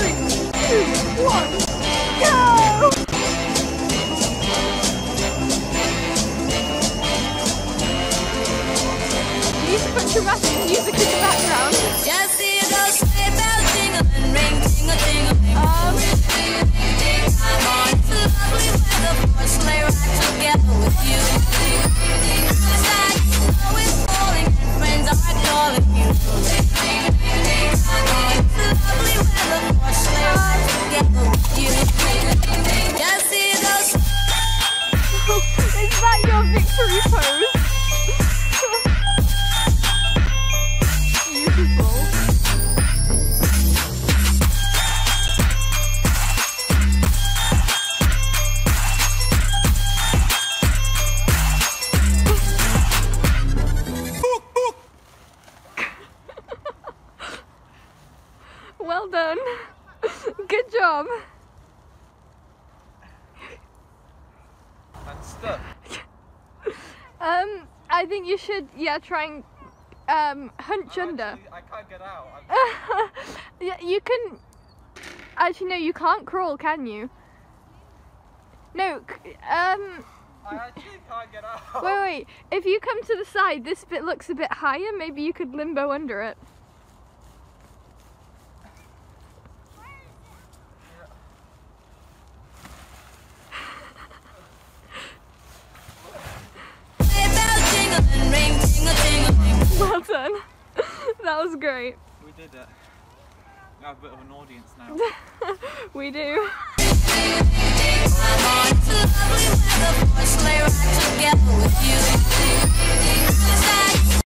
Three, two, one, go! Put dramatic music in the background. Just victory pose? Well done. Good job. I'm stuck. Um, I think you should, yeah, try and um, hunch under. I can't get out. Yeah, you can. Actually, no, you can't crawl, can you? No. Um. I actually can't get out. Wait, wait. If you come to the side, this bit looks a bit higher. Maybe you could limbo under it. Well done. that was great. We did it. We have a bit of an audience now. we do.